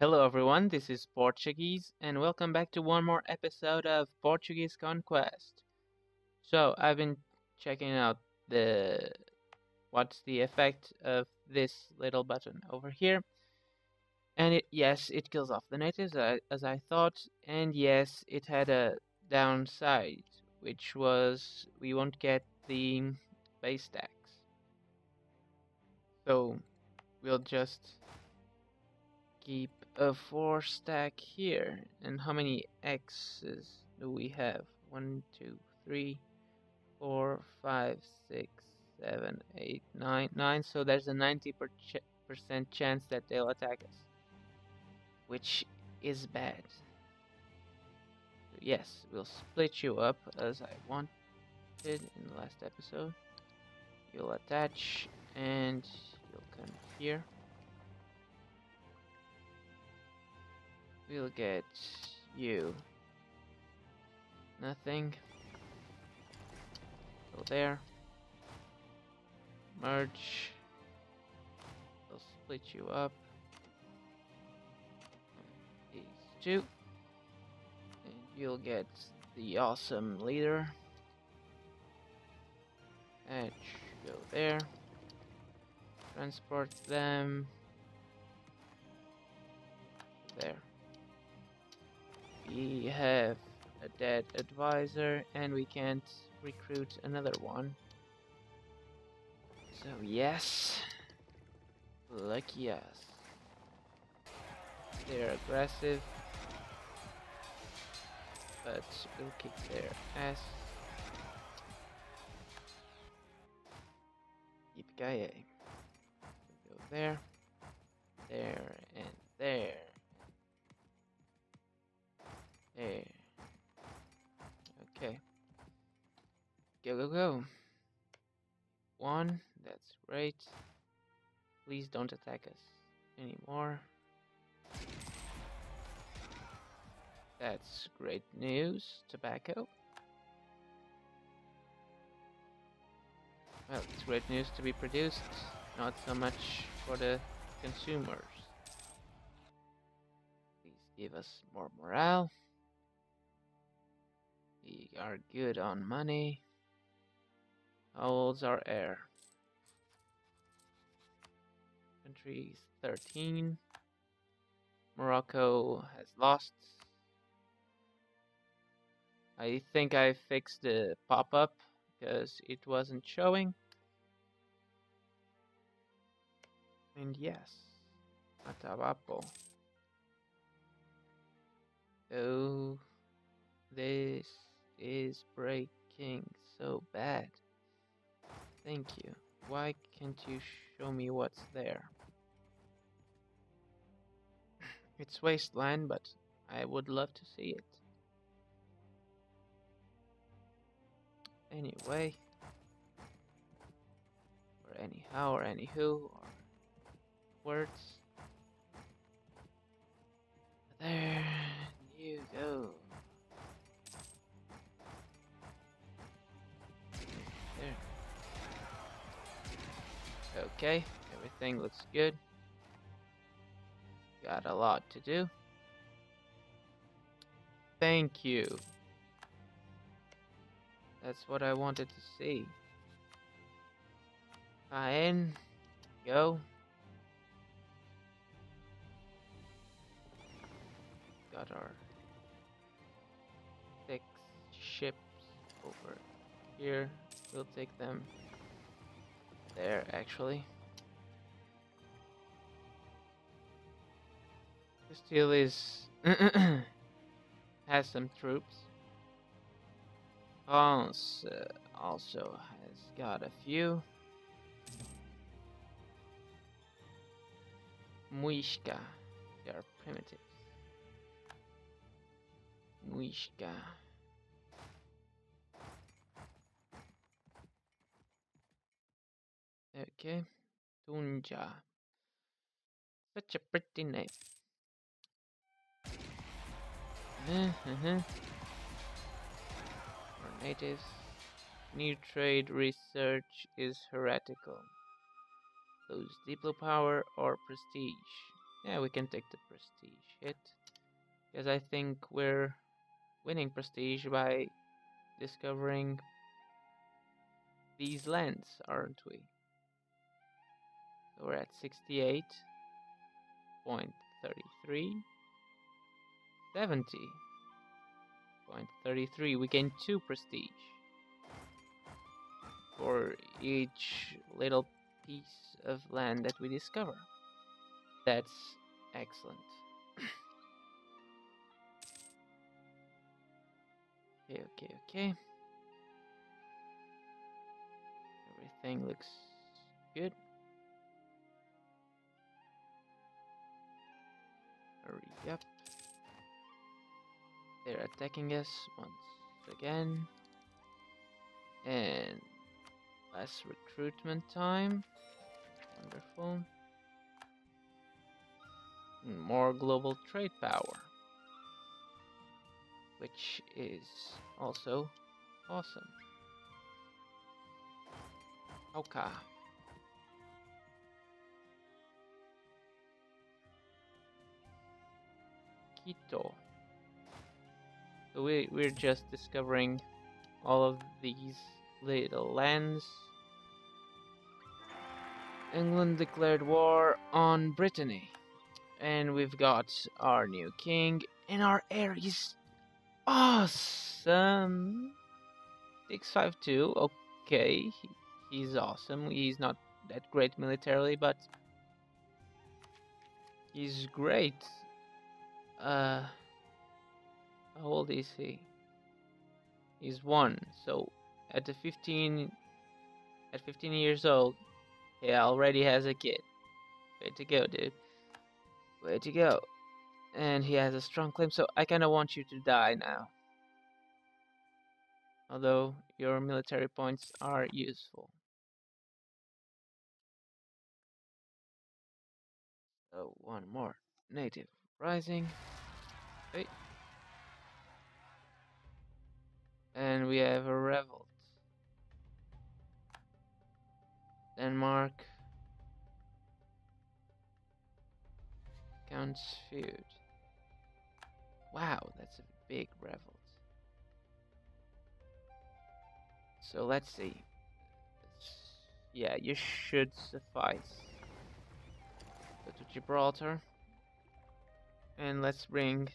Hello everyone, this is Porch a geese and welcome back to one more episode of Portuguese Conquest. So, I've been checking out the what's the effect of this little button over here. And it, yes, it kills off the natives as I thought, and yes, it had a downside, which was we won't get the base tax. So, we'll just keep a 4 stack here. And how many X's do we have? One, two, three, four, five, six, seven, eight, nine, nine. So there's a 90% chance that they'll attack us. Which is bad. So yes, we'll split you up as I wanted in the last episode. You'll attach and you'll come here. We'll get you. Nothing. Go there. Merge. They'll split you up. These two. And you'll get the awesome leader. Edge. Go there. Transport them. There we have a dead advisor and we can't recruit another one. So yes, lucky us. They're aggressive, but we'll kick their ass. Yippee Go there, there, and there. Go, go, go. One. That's right. Please don't attack us anymore. That's great news. Tobacco. Well, it's great news to be produced, not so much for the consumers. Please give us more morale. We are good on money. How old's our heir? Country 13. Morocco has lost. I think I fixed the pop-up because it wasn't showing. And yes, Atabapo. Oh, this is breaking so bad. Thank you. Why can't you show me what's there? it's wasteland, but I would love to see it. Anyway, or anyhow, or anywho, or words. There Okay, everything looks good. Got a lot to do. Thank you. That's what I wanted to see. in. go. Got our six ships over here. We'll take them there, actually. Castile is has some troops. France also has got a few. Muisca, they are primitives. Muisca. Okay. Tunja. Such a pretty name. Uh -huh. For natives, new trade research is heretical. Lose diplo power or prestige. Yeah, we can take the prestige hit. Because I think we're winning prestige by discovering these lands, aren't we? So we're at 68.33. 70.33. We gain 2 prestige for each little piece of land that we discover. That's excellent. okay, okay, okay. Everything looks good. Up. They're attacking us once again. And less recruitment time. Wonderful. More global trade power. Which is also awesome. Okay. Quito. So we, we're just discovering all of these little lands. England declared war on Brittany. And we've got our new king, and our heir is awesome. 652, okay, he, he's awesome. He's not that great militarily, but he's great. Uh, how old is he? He's one. So at the 15, at 15 years old, he already has a kid. Way to go, dude. Way to go. And he has a strong claim, so I kind of want you to die now. Although your military points are useful. So one more native rising. Wait. And we have a revolt. Denmark. Counts feud. Wow, that's a big revolt. So let's see. Yeah, you should suffice. Go to Gibraltar. And let's bring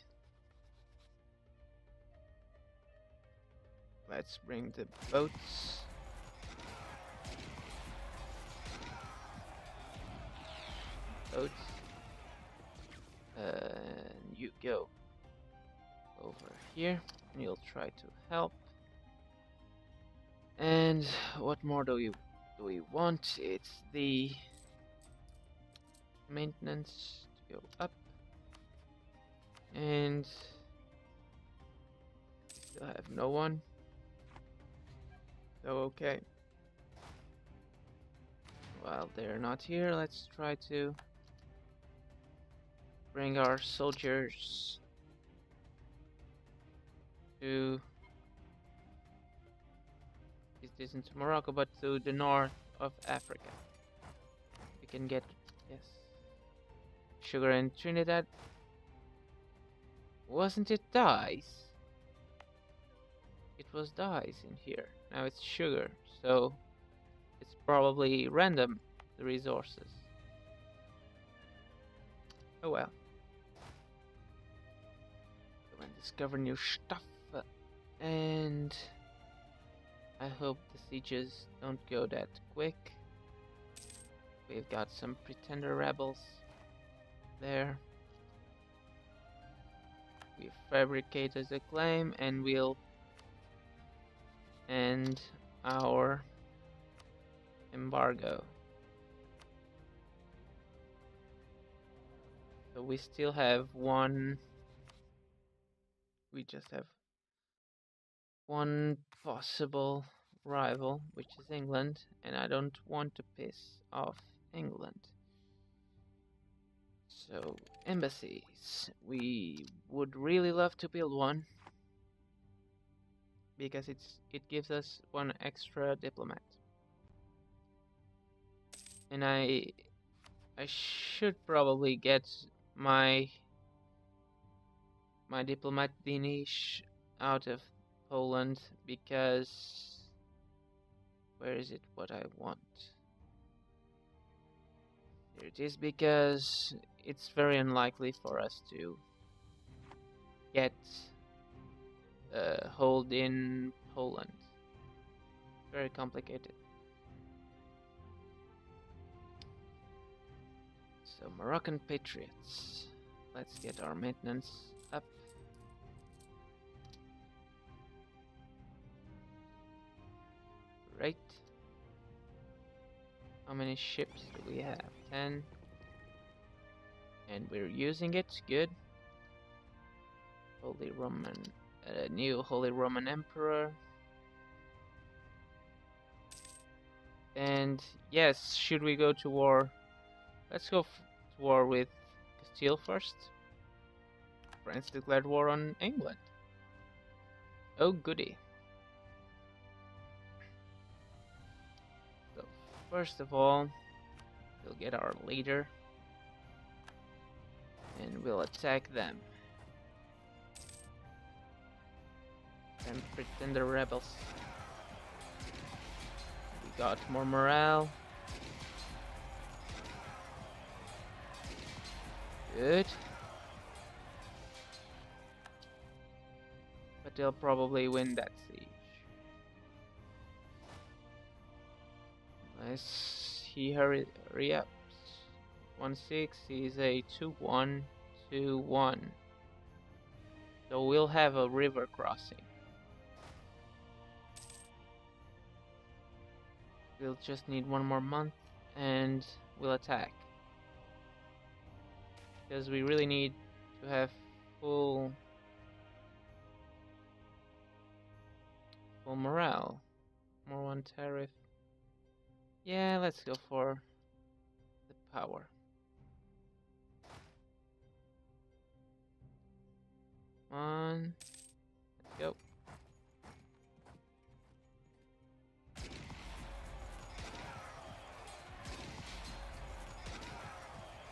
Let's bring the boats. Boats. And you go over here. And you'll try to help. And what more do we do we want? It's the maintenance to go up. And still have no one. Okay. Well, they're not here, let's try to bring our soldiers to this isn't Morocco, but to the north of Africa. We can get yes. Sugar in Trinidad. Wasn't it dyes? It was dyes in here. Now it's sugar, so it's probably random, the resources. Oh well. Go and discover new stuff. And I hope the sieges don't go that quick. We've got some pretender rebels there. We fabricated a claim and we'll end our embargo. So we still have one we just have one possible rival, which is England, and I don't want to piss off England. So, embassies. We would really love to build one because it's it gives us one extra diplomat. And I I should probably get my my diplomat Dinish out of Poland because where is it what I want? Here it is because it's very unlikely for us to get a hold in Poland. Very complicated. So Moroccan Patriots. Let's get our maintenance up. Right. How many ships do we have? 10. And we're using it. Good. Holy Roman. Uh, new Holy Roman Emperor. And yes, should we go to war? Let's go to war with Castile first. France declared war on England. Oh goody. So first of all, we'll get our leader and we'll attack them. And pretend they're rebels. We got more morale. Good. But they'll probably win that siege. Let's he hurry, hurry up. 1 6 is a 2 1 2 1. So we'll have a river crossing. We'll just need one more month and we'll attack. Because we really need to have full full morale. More one tariff. Yeah, let's go for the power. On. Let's go.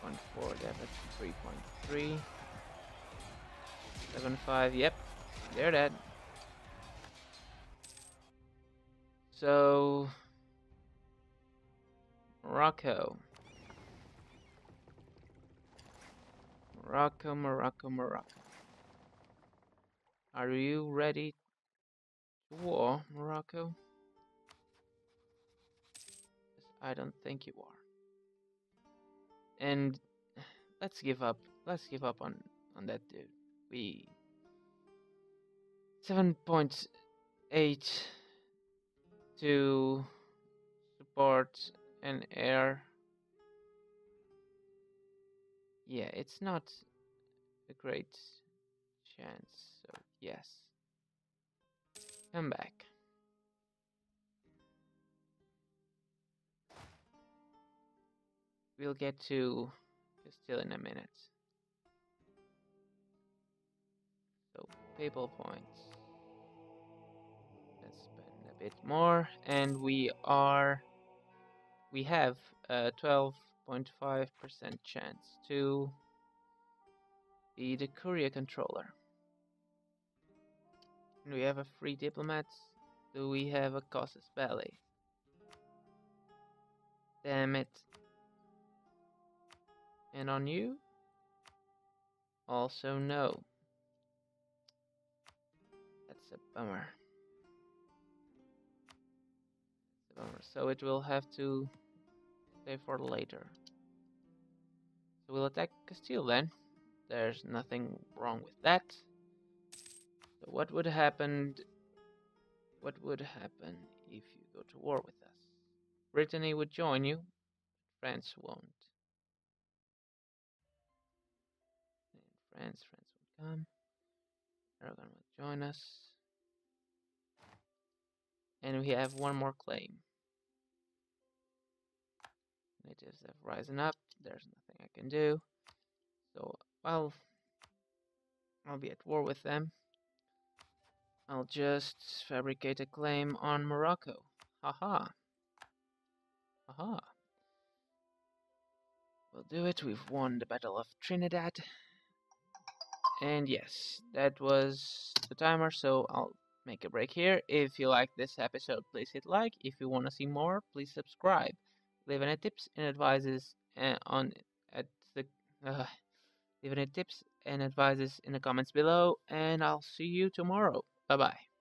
One four debit three point three. Seven five, yep. They're dead. So Morocco. Morocco, Morocco, Morocco. Are you ready to war, Morocco? I don't think you are. And let's give up. Let's give up on on that dude. We 7.8 to support an heir. Yeah, it's not a great chance. So yes, come back. We'll get to Castile in a minute. So, papal points. Let's spend a bit more, and we are. We have a 12.5% chance to be the curia controller. We have a free diplomat? Do we have a casus belli? Damn it. And on you? Also no. That's a bummer. That's a bummer. So it will have to stay for later. So we'll attack Castile then. There's nothing wrong with that. So what would happen what would happen if you go to war with us? Brittany would join you, France won't. France, France would come. Aragon would join us. And we have one more claim. Natives have risen up. There's nothing I can do. So, well, I'll be at war with them. I'll just fabricate a claim on Morocco. Haha. Haha. We'll do it. We've won the Battle of Trinidad. And yes, that was the timer, so I'll make a break here. If you like this episode, please hit like. If you want to see more, please subscribe. Leave any tips and advices uh, on at the uh, leave any tips and advices in the comments below, and I'll see you tomorrow. Bye bye.